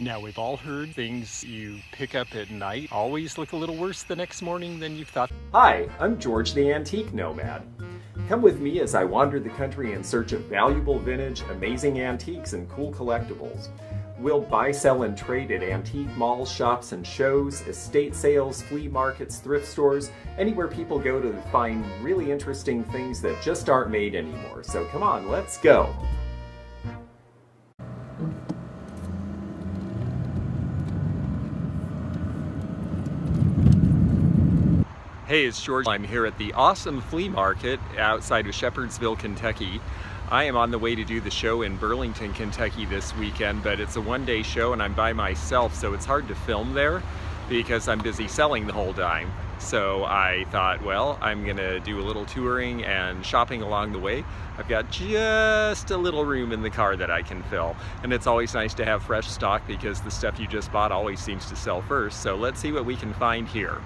Now, we've all heard things you pick up at night always look a little worse the next morning than you thought. Hi, I'm George the Antique Nomad. Come with me as I wander the country in search of valuable vintage, amazing antiques, and cool collectibles. We'll buy, sell, and trade at antique malls, shops, and shows, estate sales, flea markets, thrift stores, anywhere people go to find really interesting things that just aren't made anymore. So come on, let's go! Hey, it's George. I'm here at the awesome flea market outside of Shepherdsville, Kentucky. I am on the way to do the show in Burlington, Kentucky this weekend, but it's a one-day show and I'm by myself, so it's hard to film there because I'm busy selling the whole time. So I thought, well, I'm gonna do a little touring and shopping along the way. I've got just a little room in the car that I can fill. And it's always nice to have fresh stock because the stuff you just bought always seems to sell first. So let's see what we can find here.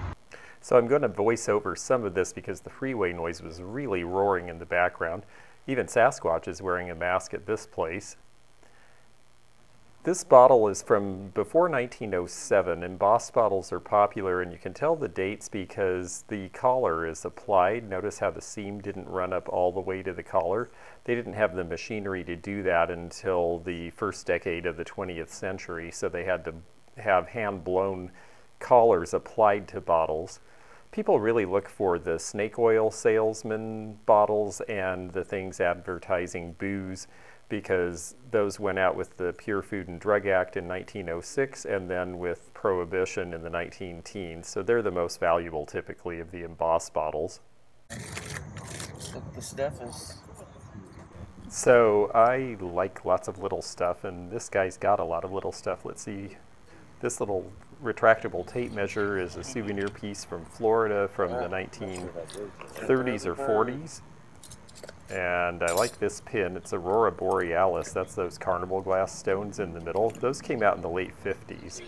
So I'm going to voice over some of this because the freeway noise was really roaring in the background. Even Sasquatch is wearing a mask at this place. This bottle is from before 1907. Embossed bottles are popular and you can tell the dates because the collar is applied. Notice how the seam didn't run up all the way to the collar. They didn't have the machinery to do that until the first decade of the 20th century, so they had to have hand-blown collars applied to bottles people really look for the snake oil salesman bottles and the things advertising booze because those went out with the Pure Food and Drug Act in 1906 and then with Prohibition in the 19 teens. So they're the most valuable typically of the embossed bottles. The stuff is. So I like lots of little stuff and this guy's got a lot of little stuff. Let's see this little retractable tape measure is a souvenir piece from Florida from the 1930s or 40s. And I like this pin. It's Aurora Borealis. That's those carnival glass stones in the middle. Those came out in the late 50s.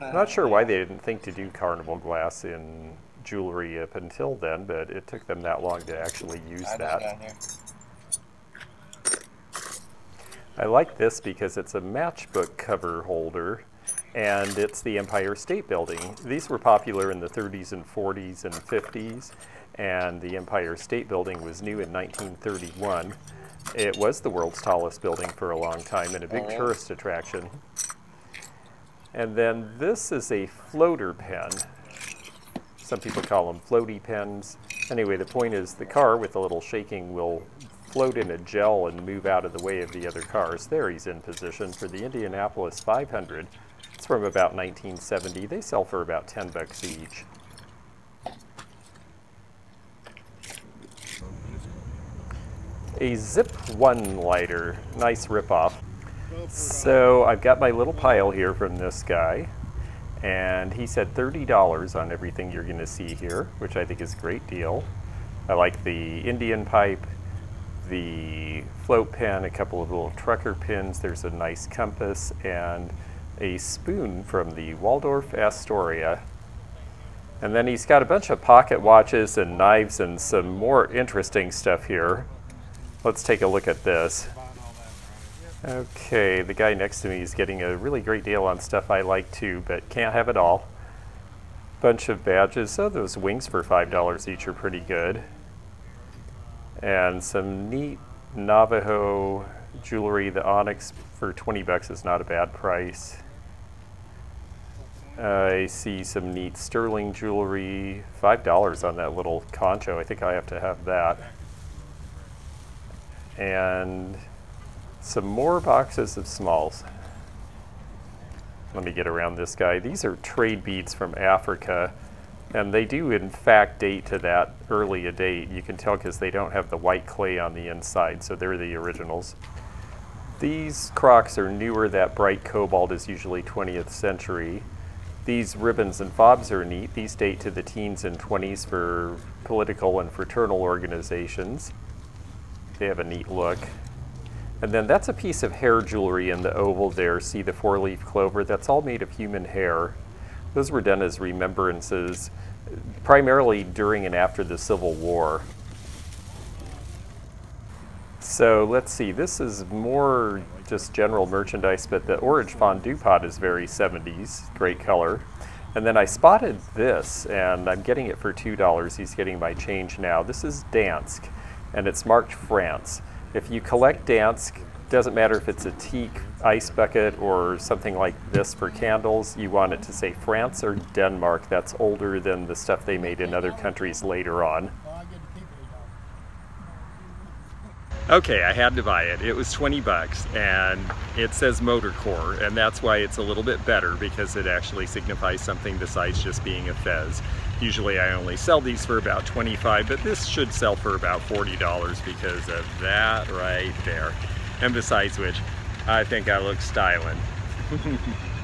I'm not sure why they didn't think to do carnival glass in jewelry up until then, but it took them that long to actually use that. I like this because it's a matchbook cover holder and it's the Empire State Building. These were popular in the 30s and 40s and 50s and the Empire State Building was new in 1931. It was the world's tallest building for a long time and a big oh. tourist attraction. And then this is a floater pen. Some people call them floaty pens. Anyway, the point is the car with a little shaking will float in a gel and move out of the way of the other cars. There he's in position for the Indianapolis 500. From about 1970. They sell for about 10 bucks each. A Zip 1 lighter, nice ripoff. So I've got my little pile here from this guy and he said $30 on everything you're going to see here, which I think is a great deal. I like the Indian pipe, the float pen, a couple of little trucker pins, there's a nice compass, and a spoon from the Waldorf Astoria. And then he's got a bunch of pocket watches and knives and some more interesting stuff here. Let's take a look at this. Okay, the guy next to me is getting a really great deal on stuff I like too, but can't have it all. Bunch of badges. Oh, those wings for $5 each are pretty good and some neat Navajo jewelry. The onyx for 20 bucks is not a bad price. I see some neat sterling jewelry, $5 on that little concho. I think I have to have that. And some more boxes of smalls. Let me get around this guy. These are trade beads from Africa. And they do in fact date to that early a date. You can tell because they don't have the white clay on the inside, so they're the originals. These crocks are newer, that bright cobalt is usually 20th century. These ribbons and fobs are neat. These date to the teens and 20s for political and fraternal organizations. They have a neat look. And then that's a piece of hair jewelry in the oval there. See the four-leaf clover? That's all made of human hair. Those were done as remembrances primarily during and after the Civil War. So let's see, this is more just general merchandise, but the orange fondue pot is very 70s, great color. And then I spotted this, and I'm getting it for $2. He's getting my change now. This is Dansk, and it's marked France. If you collect Dansk, doesn't matter if it's a teak ice bucket or something like this for candles, you want it to say France or Denmark. That's older than the stuff they made in other countries later on. Okay, I had to buy it. It was 20 bucks and it says Motor Corps and that's why it's a little bit better because it actually signifies something besides just being a fez. Usually I only sell these for about 25 but this should sell for about $40 because of that right there. And besides which, I think I look styling.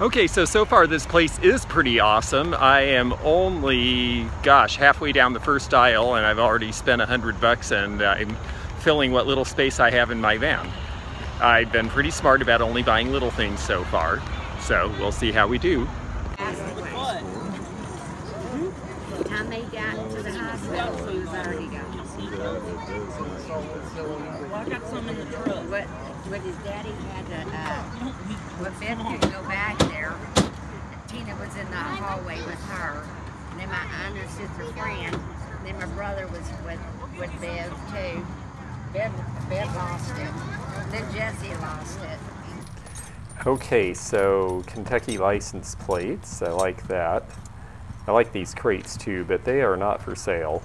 Okay, so so far this place is pretty awesome. I am only, gosh, halfway down the first aisle and I've already spent a hundred bucks and uh, I'm filling what little space I have in my van. I've been pretty smart about only buying little things so far, so we'll see how we do. Time they got to the hospital, he was already gone. Well, I got some in the truck. But, but his daddy had to, uh, what Beth could go back there. Tina was in the hallway with her. And then my aunt and sister friend. And then my brother was with, with Bev too. Bev, Bev lost it. And then Jesse lost it. Okay, so Kentucky license plates, I like that. I like these crates too, but they are not for sale.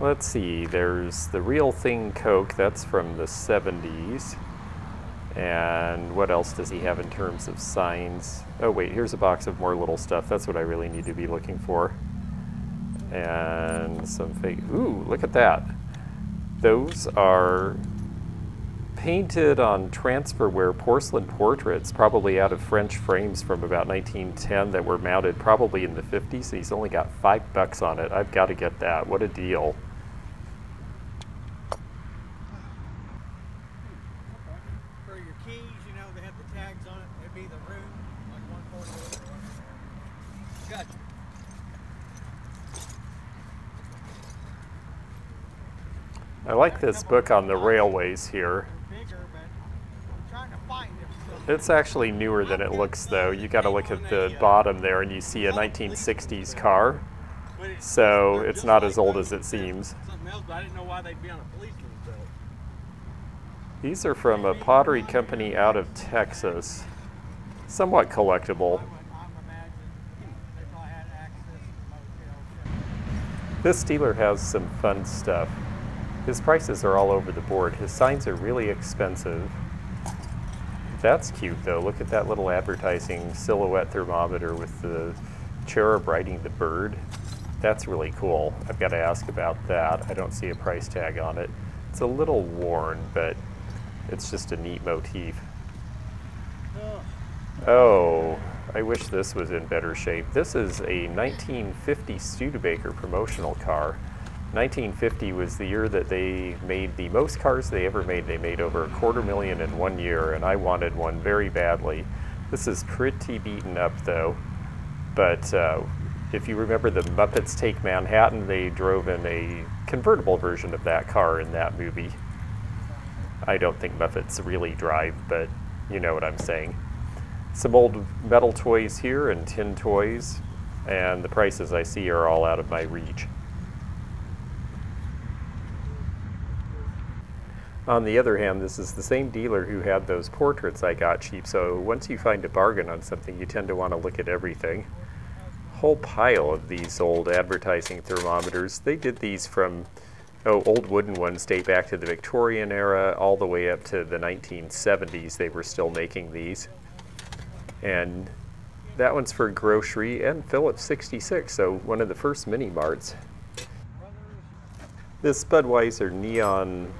Let's see, there's the Real Thing Coke, that's from the 70s. And what else does he have in terms of signs? Oh wait, here's a box of more little stuff. That's what I really need to be looking for. And some fake, ooh, look at that. Those are painted on transferware porcelain portraits, probably out of French frames from about 1910 that were mounted probably in the 50s. He's only got five bucks on it. I've got to get that. What a deal. For your keys, you know, they have the tags on it. It'd be the room, like 140. Gotcha. I like this book on the railways here. Bigger, but I'm trying to find it. So It's actually newer than it looks though. You got to look at the bottom there and you see a 1960s car. So it's not as old as it seems. Something else, but I didn't know why they'd be on a policeman's belt. These are from a pottery company out of Texas. Somewhat collectible. This dealer has some fun stuff. His prices are all over the board. His signs are really expensive. That's cute though. Look at that little advertising silhouette thermometer with the cherub riding the bird. That's really cool. I've got to ask about that. I don't see a price tag on it. It's a little worn, but it's just a neat motif. Oh, I wish this was in better shape. This is a 1950 Studebaker promotional car. 1950 was the year that they made the most cars they ever made. They made over a quarter million in one year, and I wanted one very badly. This is pretty beaten up though, but uh, if you remember the Muppets Take Manhattan, they drove in a convertible version of that car in that movie. I don't think Muppets really drive, but you know what I'm saying. Some old metal toys here and tin toys, and the prices I see are all out of my reach. On the other hand, this is the same dealer who had those portraits I got cheap, so once you find a bargain on something, you tend to want to look at everything. Whole pile of these old advertising thermometers. They did these from, oh, old wooden ones date back to the Victorian era, all the way up to the 1970s. They were still making these. And that one's for grocery and Phillips 66, so one of the first mini marts. This Budweiser neon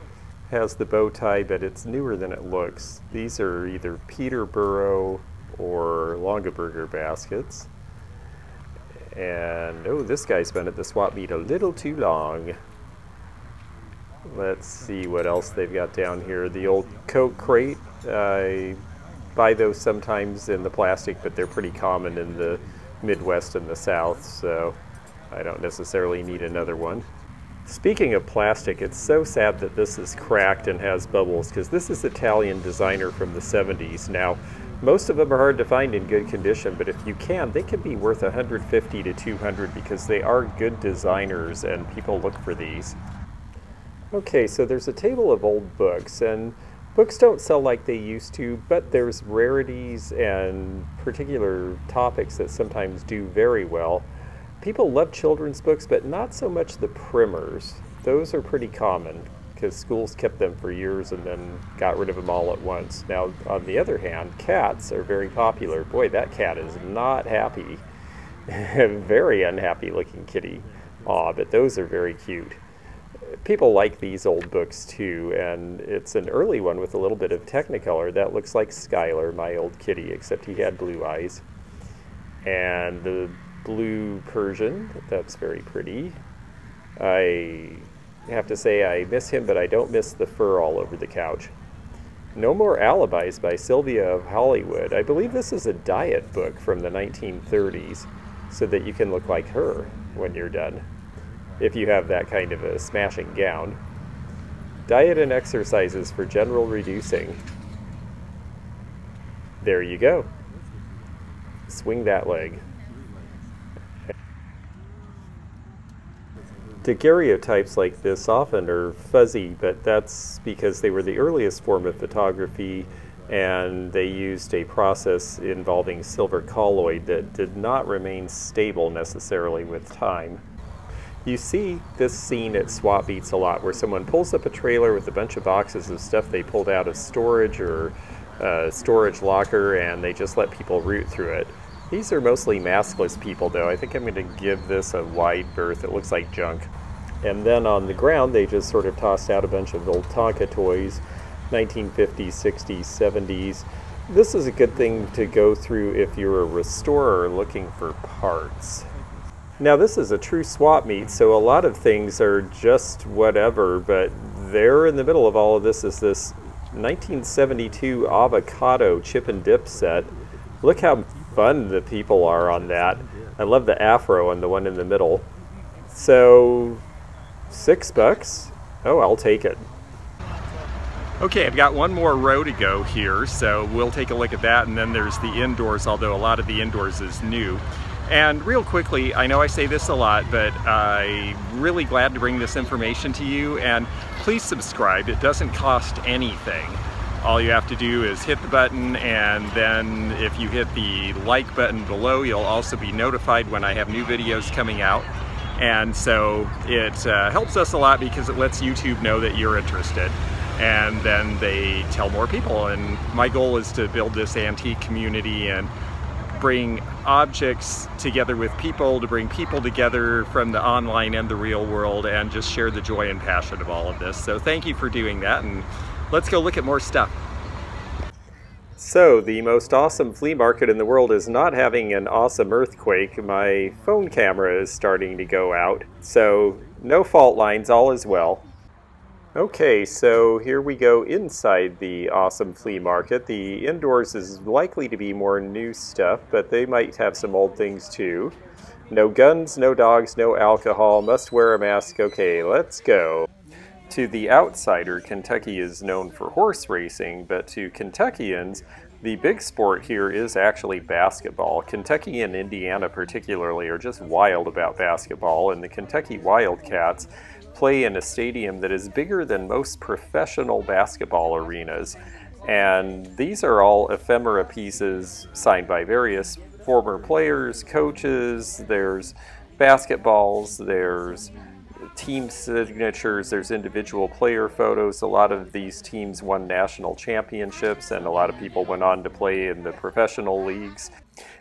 has the bow tie, but it's newer than it looks. These are either Peterborough or Longaberger baskets. And oh, this guy's been at the swap meet a little too long. Let's see what else they've got down here. The old Coke crate. I buy those sometimes in the plastic, but they're pretty common in the Midwest and the South, so I don't necessarily need another one. Speaking of plastic, it's so sad that this is cracked and has bubbles because this is Italian designer from the 70s. Now, most of them are hard to find in good condition, but if you can, they can be worth 150 to 200 because they are good designers and people look for these. Okay, so there's a table of old books and books don't sell like they used to, but there's rarities and particular topics that sometimes do very well. People love children's books, but not so much the primers. Those are pretty common because schools kept them for years and then got rid of them all at once. Now, on the other hand, cats are very popular. Boy, that cat is not happy. very unhappy looking kitty. Aw, but those are very cute. People like these old books too, and it's an early one with a little bit of Technicolor. That looks like Skylar, my old kitty, except he had blue eyes. And the blue Persian. That's very pretty. I have to say I miss him, but I don't miss the fur all over the couch. No More Alibis by Sylvia of Hollywood. I believe this is a diet book from the 1930s so that you can look like her when you're done, if you have that kind of a smashing gown. Diet and exercises for general reducing. There you go. Swing that leg. daguerreotypes like this often are fuzzy, but that's because they were the earliest form of photography and they used a process involving silver colloid that did not remain stable necessarily with time. You see this scene at Swap Meets a lot where someone pulls up a trailer with a bunch of boxes of stuff they pulled out of storage or a storage locker and they just let people root through it. These are mostly maskless people though. I think I'm going to give this a wide berth. It looks like junk. And then on the ground, they just sort of tossed out a bunch of old Tonka toys, 1950s, 60s, 70s. This is a good thing to go through if you're a restorer looking for parts. Now this is a true swap meet, so a lot of things are just whatever, but there in the middle of all of this is this 1972 avocado chip and dip set. Look how fun the people are on that. I love the afro on the one in the middle. So Six bucks? Oh, I'll take it. Okay, I've got one more row to go here, so we'll take a look at that, and then there's the indoors, although a lot of the indoors is new. And real quickly, I know I say this a lot, but I'm really glad to bring this information to you, and please subscribe. It doesn't cost anything. All you have to do is hit the button, and then if you hit the like button below, you'll also be notified when I have new videos coming out. And so it uh, helps us a lot because it lets YouTube know that you're interested. And then they tell more people. And my goal is to build this antique community and bring objects together with people, to bring people together from the online and the real world, and just share the joy and passion of all of this. So thank you for doing that, and let's go look at more stuff. So, the most awesome flea market in the world is not having an awesome earthquake. My phone camera is starting to go out. So, no fault lines, all is well. Okay, so here we go inside the awesome flea market. The indoors is likely to be more new stuff, but they might have some old things too. No guns, no dogs, no alcohol, must wear a mask. Okay, let's go. To the outsider, Kentucky is known for horse racing, but to Kentuckians, the big sport here is actually basketball. Kentucky and Indiana, particularly, are just wild about basketball, and the Kentucky Wildcats play in a stadium that is bigger than most professional basketball arenas. And these are all ephemera pieces signed by various former players, coaches, there's basketballs, there's team signatures, there's individual player photos. A lot of these teams won national championships, and a lot of people went on to play in the professional leagues.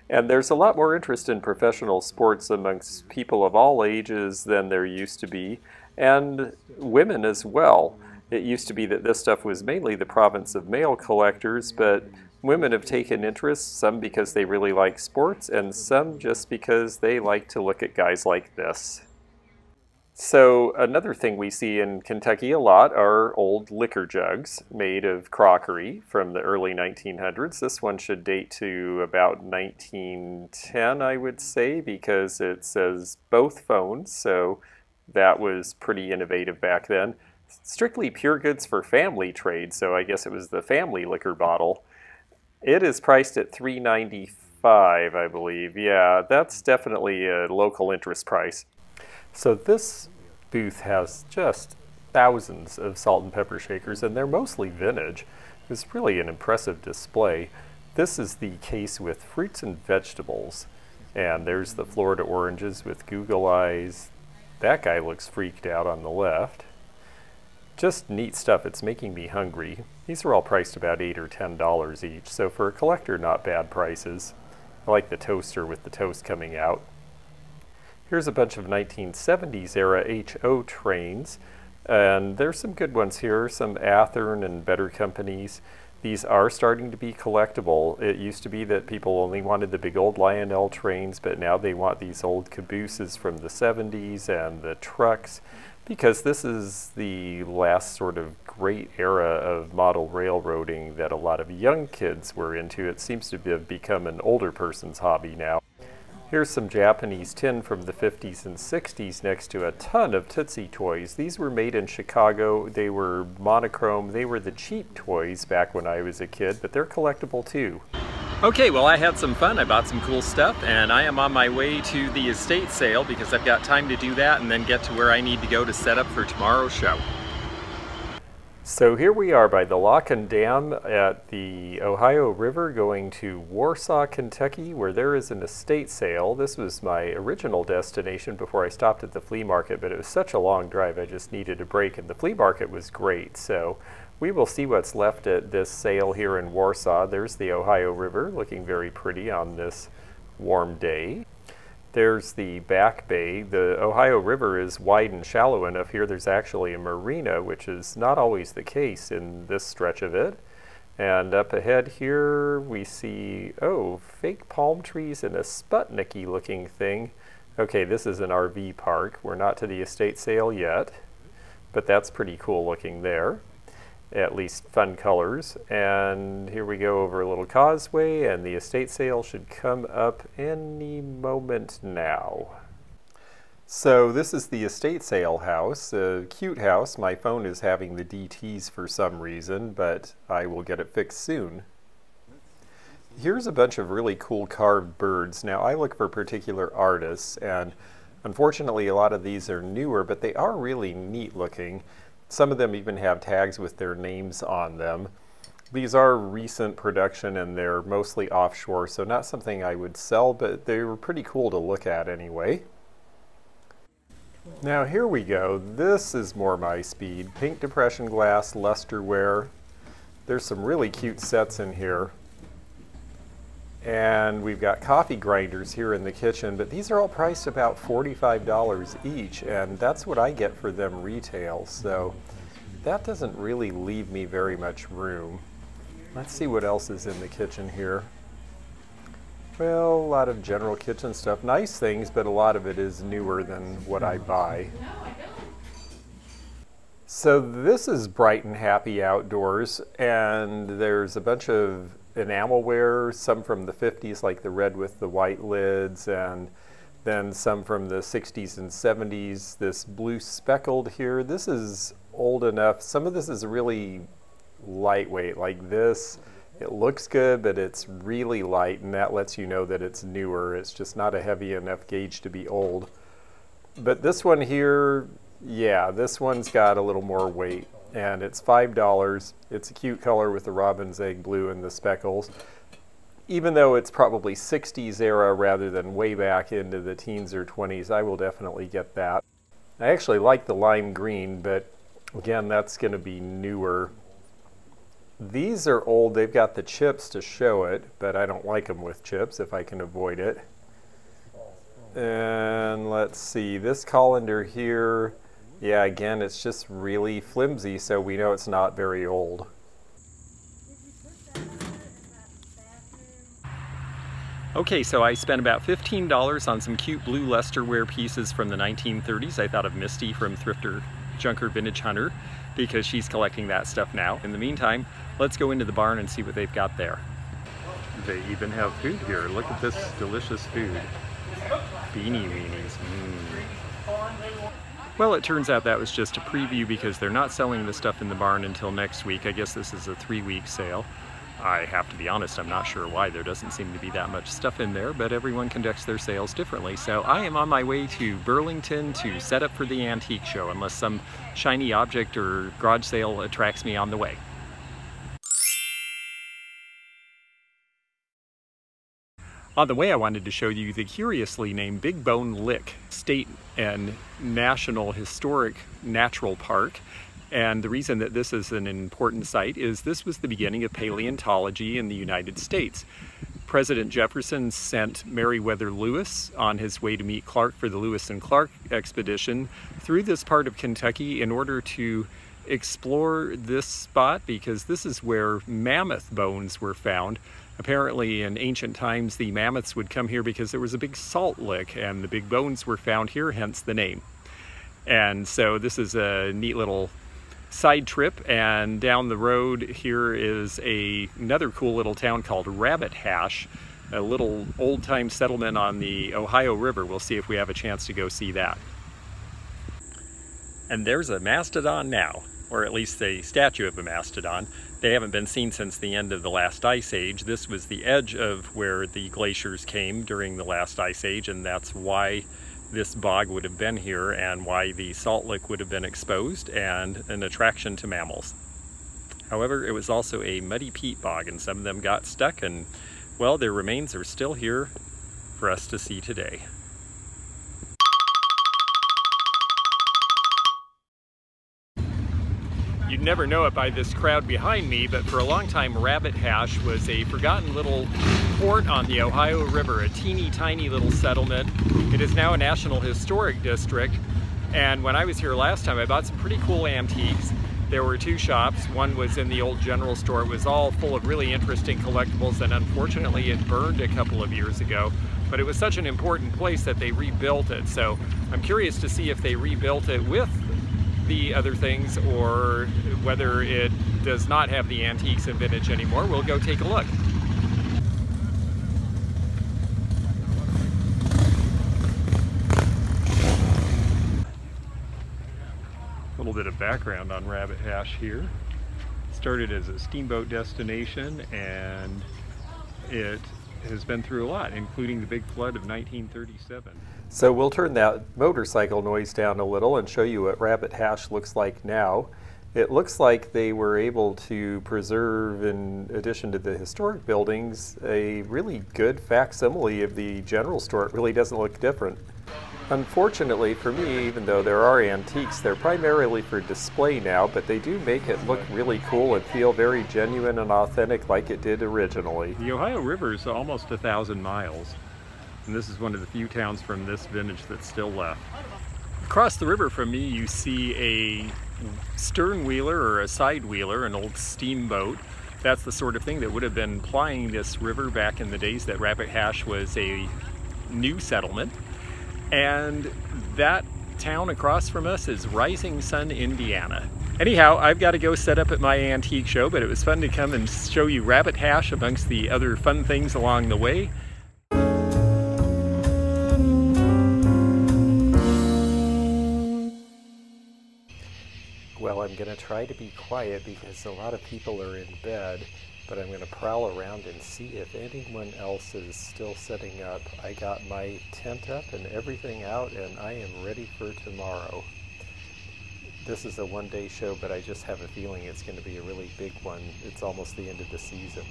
And there's a lot more interest in professional sports amongst people of all ages than there used to be, and women as well. It used to be that this stuff was mainly the province of male collectors, but women have taken interest, some because they really like sports, and some just because they like to look at guys like this. So another thing we see in Kentucky a lot are old liquor jugs made of crockery from the early 1900s. This one should date to about 1910, I would say, because it says both phones. So That was pretty innovative back then. Strictly pure goods for family trade, so I guess it was the family liquor bottle. It is priced at $3.95, I believe. Yeah, that's definitely a local interest price. So this booth has just thousands of salt and pepper shakers, and they're mostly vintage. It's really an impressive display. This is the case with fruits and vegetables. And there's the Florida oranges with Google eyes. That guy looks freaked out on the left. Just neat stuff. It's making me hungry. These are all priced about 8 or $10 each, so for a collector, not bad prices. I like the toaster with the toast coming out. Here's a bunch of 1970s era HO trains. And there's some good ones here, some Athearn and better companies. These are starting to be collectible. It used to be that people only wanted the big old Lionel trains, but now they want these old cabooses from the 70s and the trucks because this is the last sort of great era of model railroading that a lot of young kids were into. It seems to have become an older person's hobby now. Here's some Japanese tin from the 50s and 60s next to a ton of Tootsietoys. These were made in Chicago. They were monochrome. They were the cheap toys back when I was a kid, but they're collectible too. Okay, well I had some fun. I bought some cool stuff and I am on my way to the estate sale because I've got time to do that and then get to where I need to go to set up for tomorrow's show. So here we are by the lock and dam at the Ohio River going to Warsaw, Kentucky, where there is an estate sale. This was my original destination before I stopped at the flea market, but it was such a long drive I just needed a break, and the flea market was great. So we will see what's left at this sale here in Warsaw. There's the Ohio River looking very pretty on this warm day. There's the back bay. The Ohio River is wide and shallow enough here. There's actually a marina, which is not always the case in this stretch of it. And up ahead here we see, oh, fake palm trees and a Sputniky looking thing. Okay, this is an RV park. We're not to the estate sale yet, but that's pretty cool looking there at least fun colors. And here we go over a little causeway and the estate sale should come up any moment now. So this is the estate sale house, a cute house. My phone is having the DTs for some reason, but I will get it fixed soon. Here's a bunch of really cool carved birds. Now I look for particular artists and unfortunately a lot of these are newer, but they are really neat looking. Some of them even have tags with their names on them. These are recent production and they're mostly offshore, so not something I would sell, but they were pretty cool to look at anyway. Now here we go. This is more my speed. Pink depression glass, lusterware. There's some really cute sets in here. And we've got coffee grinders here in the kitchen, but these are all priced about $45 each, and that's what I get for them retail. So that doesn't really leave me very much room. Let's see what else is in the kitchen here. Well, a lot of general kitchen stuff. Nice things, but a lot of it is newer than what I buy. So this is bright and happy outdoors, and there's a bunch of enamelware, some from the 50s, like the red with the white lids, and then some from the 60s and 70s. This blue speckled here, this is old enough. Some of this is really lightweight, like this. It looks good, but it's really light, and that lets you know that it's newer. It's just not a heavy enough gauge to be old. But this one here, yeah, this one's got a little more weight and it's $5. It's a cute color with the robin's egg blue and the speckles. Even though it's probably 60s era rather than way back into the teens or 20s, I will definitely get that. I actually like the lime green, but again, that's going to be newer. These are old. They've got the chips to show it, but I don't like them with chips if I can avoid it. And let's see, this colander here, yeah, again, it's just really flimsy, so we know it's not very old. Okay, so I spent about $15 on some cute blue lusterware pieces from the 1930s. I thought of Misty from Thrifter Junker Vintage Hunter because she's collecting that stuff now. In the meantime, let's go into the barn and see what they've got there. They even have food here. Look at this delicious food. Beanie weenies. Mm. Well, it turns out that was just a preview because they're not selling the stuff in the barn until next week. I guess this is a three-week sale. I have to be honest, I'm not sure why. There doesn't seem to be that much stuff in there, but everyone conducts their sales differently. So I am on my way to Burlington to set up for the antique show, unless some shiny object or garage sale attracts me on the way. On the way, I wanted to show you the curiously named Big Bone Lick State and National Historic Natural Park. And the reason that this is an important site is this was the beginning of paleontology in the United States. President Jefferson sent Meriwether Lewis on his way to meet Clark for the Lewis and Clark expedition through this part of Kentucky in order to explore this spot because this is where mammoth bones were found Apparently, in ancient times, the mammoths would come here because there was a big salt lick and the big bones were found here, hence the name. And so, this is a neat little side trip. And down the road here is a, another cool little town called Rabbit Hash, a little old time settlement on the Ohio River. We'll see if we have a chance to go see that. And there's a mastodon now, or at least a statue of a mastodon. They haven't been seen since the end of the last ice age. This was the edge of where the glaciers came during the last ice age, and that's why this bog would have been here and why the salt lick would have been exposed and an attraction to mammals. However, it was also a muddy peat bog, and some of them got stuck, and well, their remains are still here for us to see today. You'd never know it by this crowd behind me, but for a long time, Rabbit Hash was a forgotten little port on the Ohio River, a teeny tiny little settlement. It is now a National Historic District, and when I was here last time, I bought some pretty cool antiques. There were two shops. One was in the old general store. It was all full of really interesting collectibles, and unfortunately it burned a couple of years ago. But it was such an important place that they rebuilt it. So I'm curious to see if they rebuilt it with the other things or whether it does not have the antiques and vintage anymore. We'll go take a look. A little bit of background on Rabbit Hash here. Started as a steamboat destination and it has been through a lot, including the big flood of 1937. So we'll turn that motorcycle noise down a little and show you what Rabbit Hash looks like now. It looks like they were able to preserve, in addition to the historic buildings, a really good facsimile of the general store. It really doesn't look different. Unfortunately for me, even though there are antiques, they're primarily for display now, but they do make it look really cool and feel very genuine and authentic like it did originally. The Ohio River is almost a thousand miles, and this is one of the few towns from this vintage that's still left. Across the river from me, you see a stern wheeler or a side wheeler, an old steamboat. That's the sort of thing that would have been plying this river back in the days that Rabbit Hash was a new settlement. And that town across from us is Rising Sun, Indiana. Anyhow, I've got to go set up at my antique show, but it was fun to come and show you Rabbit Hash amongst the other fun things along the way. I'm going to try to be quiet because a lot of people are in bed but I'm going to prowl around and see if anyone else is still setting up. I got my tent up and everything out, and I am ready for tomorrow. This is a one day show, but I just have a feeling it's going to be a really big one. It's almost the end of the season.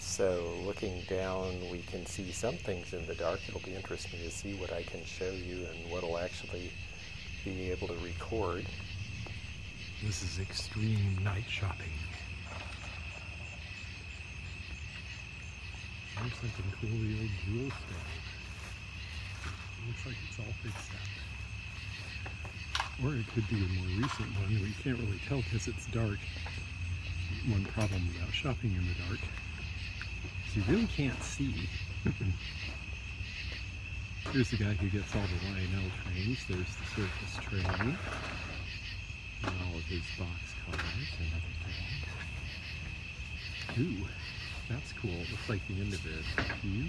So, looking down, we can see some things in the dark. It'll be interesting to see what I can show you and what will actually be able to record. This is extreme night shopping. There's something cool, the old jewel. Looks like it's all fixed up. Or it could be a more recent one, but you can't really tell because it's dark. One problem about shopping in the dark is you really can't see. Here's the guy who gets all the Lionel trains. There's the circus train and all of his box cars and other things. Ooh, that's cool. It looks like the end of it. view.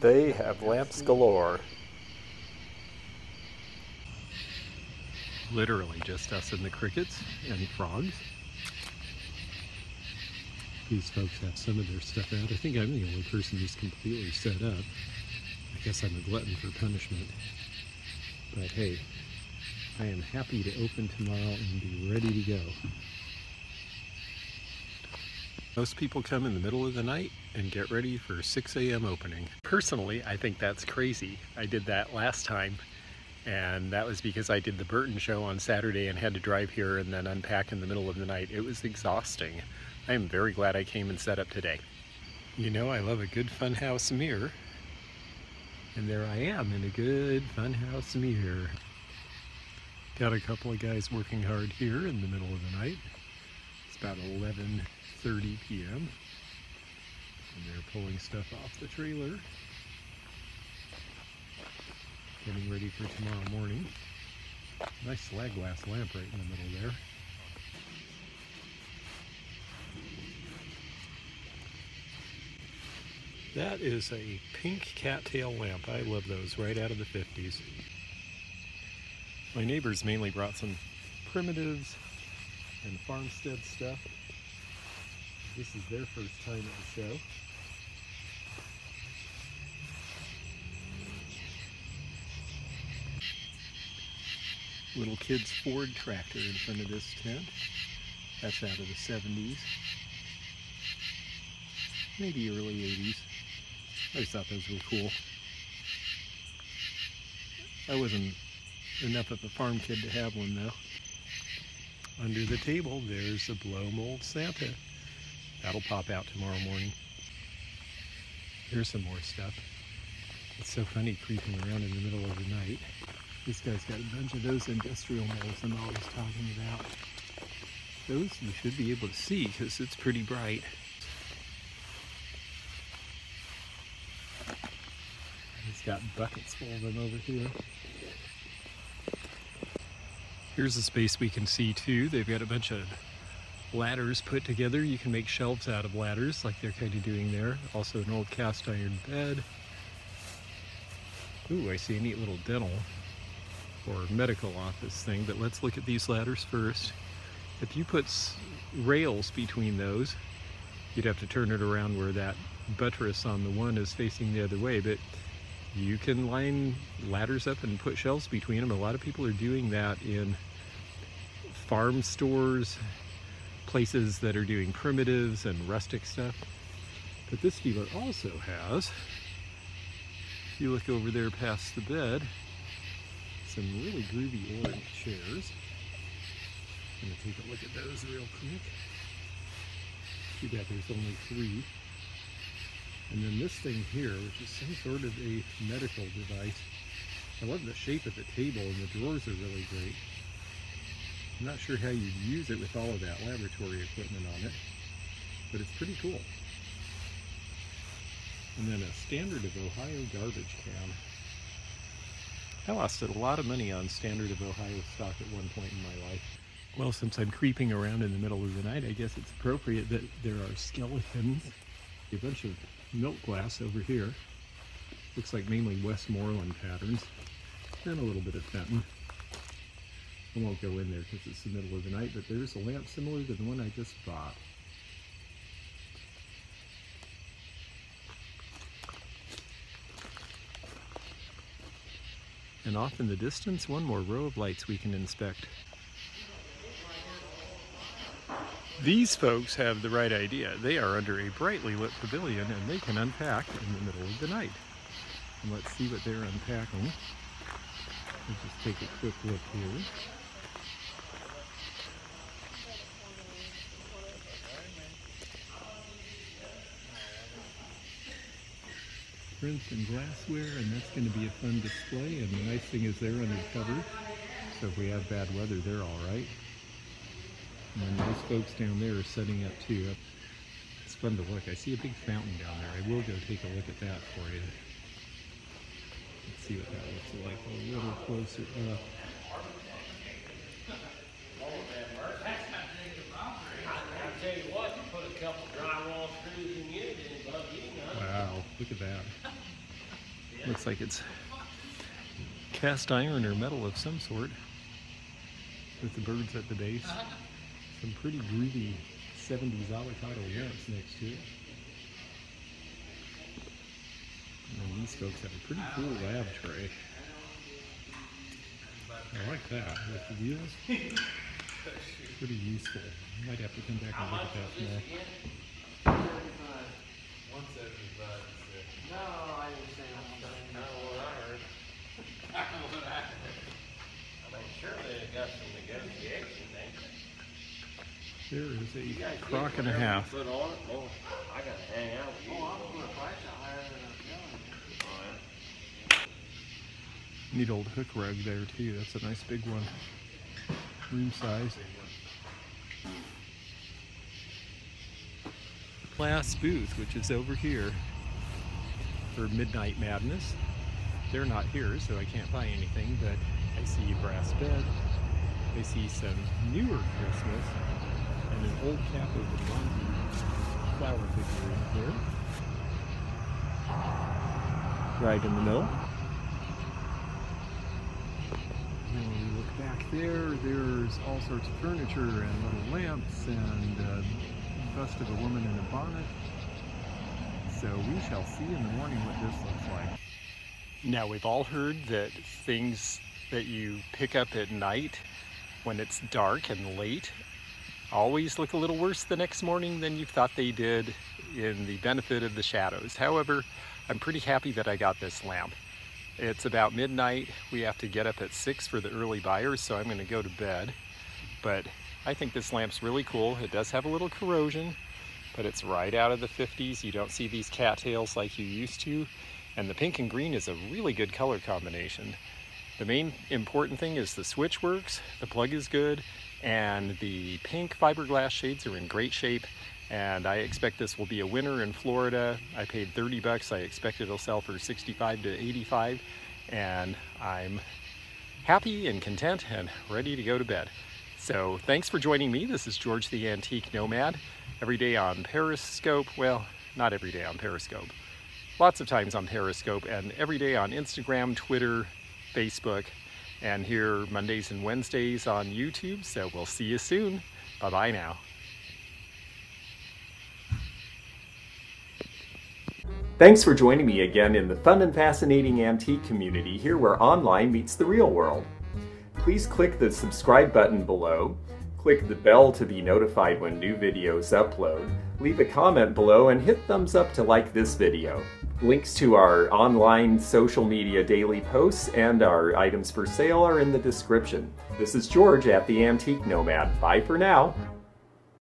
They have lamps galore. Literally just us and the crickets and frogs. These folks have some of their stuff out. I think I'm the only person who's completely set up. I guess I'm a glutton for punishment. But hey, I am happy to open tomorrow and be ready to go. Most people come in the middle of the night and get ready for 6 a.m. opening. Personally, I think that's crazy. I did that last time and that was because I did the Burton show on Saturday and had to drive here and then unpack in the middle of the night. It was exhausting. I am very glad I came and set up today. You know I love a good funhouse mirror. And there I am in a good funhouse mirror. Got a couple of guys working hard here in the middle of the night. It's about 11.30 p.m. And they're pulling stuff off the trailer. Getting ready for tomorrow morning. Nice slag glass lamp right in the middle there. That is a pink cattail lamp. I love those right out of the 50s. My neighbors mainly brought some primitives and farmstead stuff. This is their first time at the show. Little kid's Ford tractor in front of this tent. That's out of the 70s. Maybe early 80s. I just thought those were cool. I wasn't enough of a farm kid to have one though. Under the table, there's a blow mold Santa. That'll pop out tomorrow morning. Here's some more stuff. It's so funny creeping around in the middle of the night. This guy's got a bunch of those industrial molds I'm always talking about. Those you should be able to see because it's pretty bright. Got buckets full of them over here. Here's a space we can see too. They've got a bunch of ladders put together. You can make shelves out of ladders like they're kind of doing there. Also an old cast iron bed. Ooh, I see a neat little dental or medical office thing, but let's look at these ladders first. If you put rails between those, you'd have to turn it around where that buttress on the one is facing the other way, but you can line ladders up and put shelves between them. A lot of people are doing that in farm stores, places that are doing primitives and rustic stuff. But this dealer also has, if you look over there past the bed, some really groovy orange chairs. I'm gonna take a look at those real quick. Too bad there's only three. And then this thing here, which is some sort of a medical device. I love the shape of the table and the drawers are really great. I'm not sure how you'd use it with all of that laboratory equipment on it, but it's pretty cool. And then a Standard of Ohio garbage can. I lost a lot of money on Standard of Ohio stock at one point in my life. Well, since I'm creeping around in the middle of the night, I guess it's appropriate that there are skeletons. A bunch of milk glass over here. Looks like mainly Westmoreland patterns. And a little bit of Fenton. I won't go in there because it's the middle of the night, but there's a lamp similar to the one I just bought. And off in the distance, one more row of lights we can inspect. These folks have the right idea. They are under a brightly lit pavilion and they can unpack in the middle of the night. And let's see what they're unpacking. Let's just take a quick look here. prints and glassware and that's going to be a fun display and the nice thing is they're under cover so if we have bad weather they're all right and those folks down there are setting up too. It's fun to look. I see a big fountain down there. I will go take a look at that for you. Let's see what that looks like a little closer up. Wow look at that. Looks like it's cast iron or metal of some sort with the birds at the base. Some pretty groovy 70s avocado lamps next to it. And these folks have a pretty cool lab tray. I like that with the wheels. Pretty useful. Might have to come back and look at that more. There is a crock and a half. Put on it, oh, I gotta hang out with you. Neat old hook rug there too. That's a nice big one. Room size. Last booth, which is over here for Midnight Madness. They're not here, so I can't buy anything, but I see a brass bed. I see some newer Christmas and an old cap over Monty flower figure in here. Right in the middle. And when we look back there, there's all sorts of furniture and little lamps and uh, bust of a woman in a bonnet. So we shall see in the morning what this looks like. Now we've all heard that things that you pick up at night when it's dark and late always look a little worse the next morning than you thought they did in the benefit of the shadows. However, I'm pretty happy that I got this lamp. It's about midnight. We have to get up at 6 for the early buyers, so I'm going to go to bed. But I think this lamp's really cool. It does have a little corrosion, but it's right out of the 50s. You don't see these cattails like you used to. And the pink and green is a really good color combination. The main important thing is the switch works, the plug is good, and the pink fiberglass shades are in great shape. And I expect this will be a winner in Florida. I paid 30 bucks. I expect it'll sell for 65 to 85. And I'm happy and content and ready to go to bed. So thanks for joining me. This is George the Antique Nomad. Every day on Periscope. Well, not every day on Periscope. Lots of times on Periscope and every day on Instagram, Twitter, Facebook, and here Mondays and Wednesdays on YouTube. So we'll see you soon. Bye bye now. Thanks for joining me again in the fun and fascinating antique community here where online meets the real world. Please click the subscribe button below, click the bell to be notified when new videos upload, leave a comment below, and hit thumbs up to like this video. Links to our online social media daily posts and our items for sale are in the description. This is George at the Antique Nomad. Bye for now.